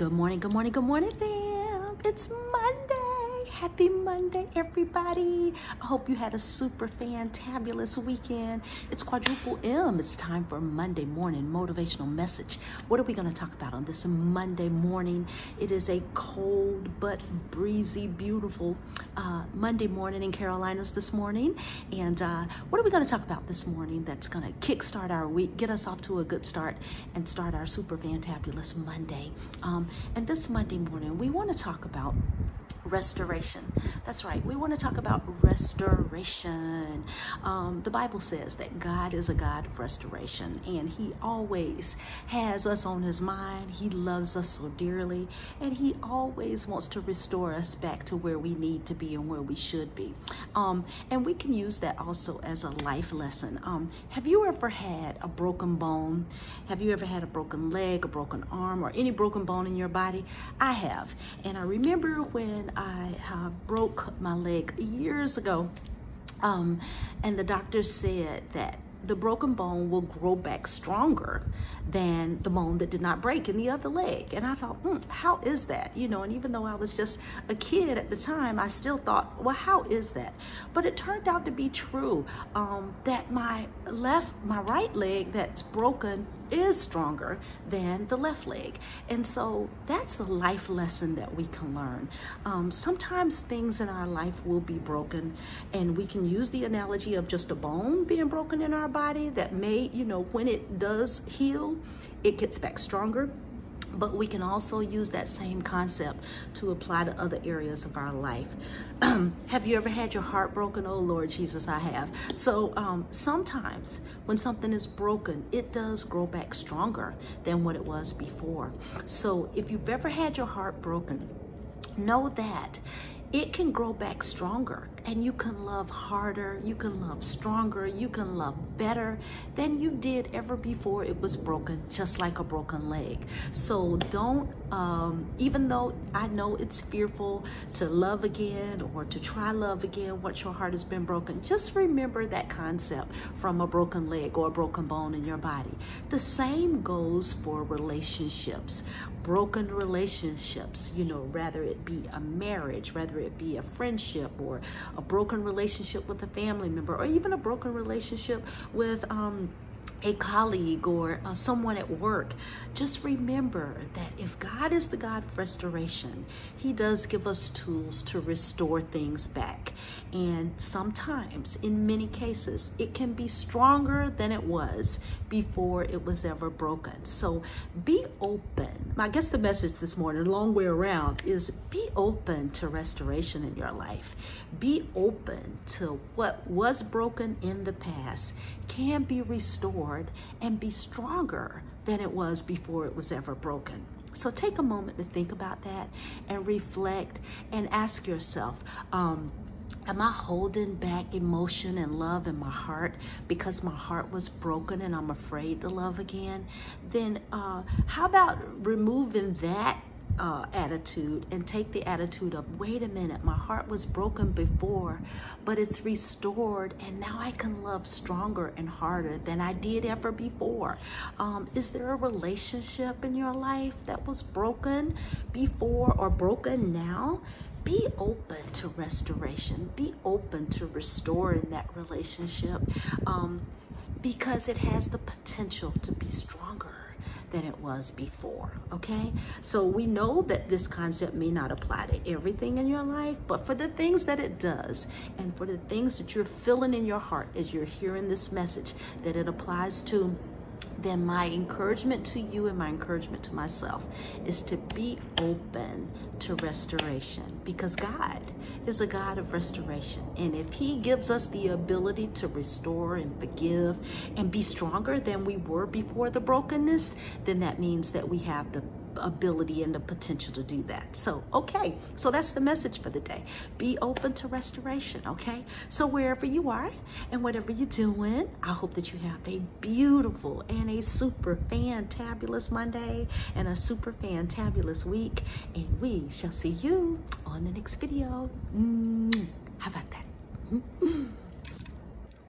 Good morning, good morning, good morning, fam. It's Monday. Happy Monday, everybody. I hope you had a super fantabulous weekend. It's quadruple M. It's time for Monday morning motivational message. What are we going to talk about on this Monday morning? It is a cold but breezy, beautiful uh, Monday morning in Carolinas this morning. And uh, what are we going to talk about this morning that's going to kickstart our week, get us off to a good start, and start our super fantabulous Monday? Um, and this Monday morning, we want to talk about restoration. That's right. We want to talk about restoration. Um, the Bible says that God is a God of restoration, and He always has us on His mind. He loves us so dearly, and He always wants to restore us back to where we need to be and where we should be. Um, and we can use that also as a life lesson. Um, have you ever had a broken bone? Have you ever had a broken leg, a broken arm, or any broken bone in your body? I have. And I remember when I uh, broke my leg years ago, um, and the doctor said that the broken bone will grow back stronger than the bone that did not break in the other leg. And I thought, hmm, how is that? You know, and even though I was just a kid at the time, I still thought, well, how is that? But it turned out to be true um, that my left, my right leg that's broken is stronger than the left leg. And so that's a life lesson that we can learn. Um, sometimes things in our life will be broken, and we can use the analogy of just a bone being broken in our body that may, you know, when it does heal, it gets back stronger but we can also use that same concept to apply to other areas of our life. have you ever had your heart broken? Oh, Lord Jesus, I have. So um, sometimes when something is broken, it does grow back stronger than what it was before. So if you've ever had your heart broken, know that it can grow back stronger and you can love harder, you can love stronger, you can love better than you did ever before it was broken, just like a broken leg. So don't, um, even though I know it's fearful to love again or to try love again once your heart has been broken, just remember that concept from a broken leg or a broken bone in your body. The same goes for relationships, broken relationships, you know, rather it be a marriage, rather it be a friendship or a broken relationship with a family member or even a broken relationship with um, a colleague or uh, someone at work, just remember that if God is the God of restoration, He does give us tools to restore things back. And sometimes, in many cases, it can be stronger than it was before it was ever broken. So be open. I guess the message this morning, long way around, is be open to restoration in your life. Be open to what was broken in the past can be restored and be stronger than it was before it was ever broken. So take a moment to think about that and reflect and ask yourself, um, Am I holding back emotion and love in my heart because my heart was broken and I'm afraid to love again? Then, uh, how about removing that uh, attitude and take the attitude of, wait a minute, my heart was broken before, but it's restored, and now I can love stronger and harder than I did ever before. Um, is there a relationship in your life that was broken before or broken now? Be open to restoration. Be open to restoring that relationship um, because it has the potential to be stronger than it was before. Okay? So we know that this concept may not apply to everything in your life, but for the things that it does, and for the things that you're feeling in your heart as you're hearing this message, that it applies to then my encouragement to you and my encouragement to myself is to be open to restoration because God is a God of restoration. And if He gives us the ability to restore and forgive and be stronger than we were before the brokenness, then that means that we have the ability and the potential to do that. So, okay, so that's the message for the day. Be open to restoration, okay? So, wherever you are and whatever you're doing, I hope that you have a beautiful and a super fantabulous Monday and a super fantabulous week. And we shall see you on the next video. Mm, how about that?